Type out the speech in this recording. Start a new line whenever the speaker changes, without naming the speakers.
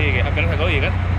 llegué, apenas acabo de llegar.